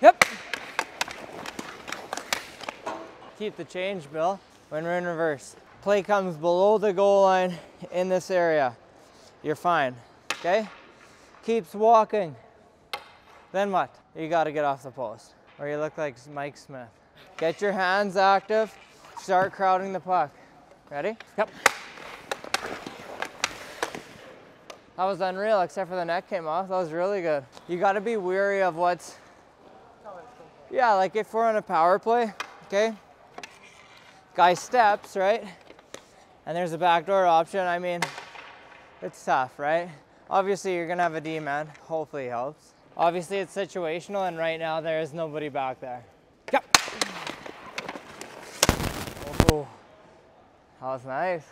Yep. Keep the change, Bill, when we're in reverse. Play comes below the goal line in this area. You're fine, okay? Keeps walking. Then what? You gotta get off the post, or you look like Mike Smith. Get your hands active, start crowding the puck. Ready? Yep. That was unreal, except for the net came off. That was really good. You got to be weary of what's. Yeah, like if we're on a power play, okay? Guy steps, right? And there's a backdoor option. I mean, it's tough, right? Obviously, you're to have a D man. Hopefully, it helps. Obviously, it's situational, and right now, there is nobody back there. Yep. Oh, oh, that was nice.